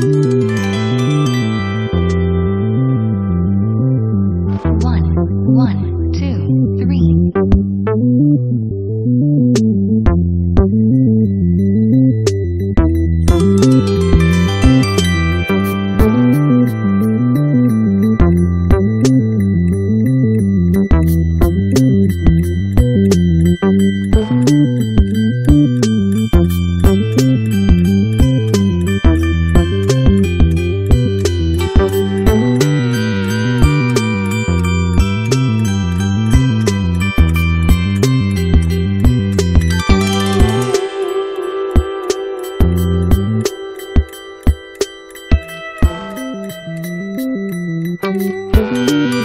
Música Thank